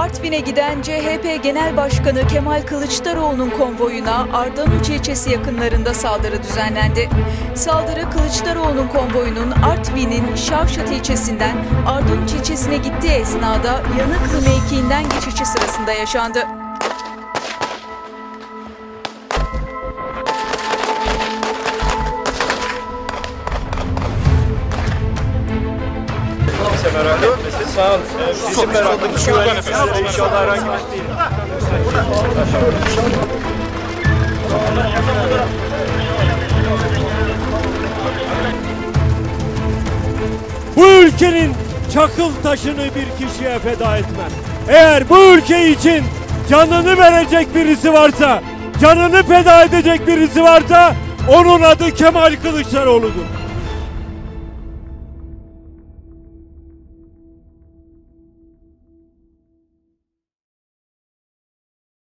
Artvin'e giden CHP Genel Başkanı Kemal Kılıçdaroğlu'nun konvoyuna Ardanuç ilçesi yakınlarında saldırı düzenlendi. Saldırı Kılıçdaroğlu'nun konvoyunun Artvin'in Şavşat ilçesinden Ardanuç ilçesine gittiği esnada Yanıklı mevkiinden geçişi sırasında yaşandı. Kimse merak etmesin. Sağ olun. Bizim merakımız güvenlik sizlere inşallah herhangi bir şey değil. Bu ülkenin çakıl taşını bir kişiye feda etmem. Eğer bu ülke için canını verecek birisi varsa, canını feda edecek birisi varsa onun adı Kemal Kılıçdaroğlu'dur.